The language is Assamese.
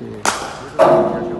对